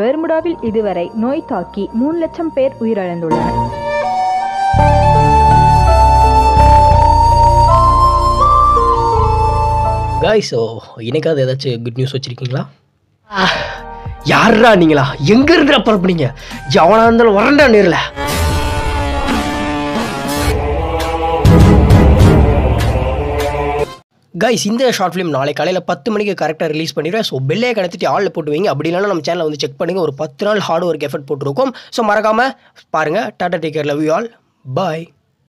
பெர்முடாவில் இதுவரை நோய் தாக்கி மூணு லட்சம் பேர் உயிரிழந்துள்ளனர். காய்ஸ் ஸோ இன்னைக்காவது ஏதாச்சும் குட் நியூஸ் வச்சுருக்கீங்களா? யாரா நீங்களா? எங்கே இருக்கிற பரப்புனீங்க எவனா இருந்தாலும் வரண்டா நேரில். கைஸ் இந்த ஷார்ட் ஃபிலிம் நாளை காலையில் பத்து மணிக்கு கரெக்டாக ரிலீஸ் பண்ணிடுவேன். ஸோ பெல்லே கடத்திட்டு ஆளில் போட்டு வைங்க. அப்படி இல்லைனா நம்ம சேனலை வந்து செக் பண்ணுங்கள் ஒரு பத்து நாள் ஹார்ட் ஒர்க் எஃபர்ட் போட்டிருக்கோம். ஸோ மறக்காமல் பாருங்கள் tata take care love you all bye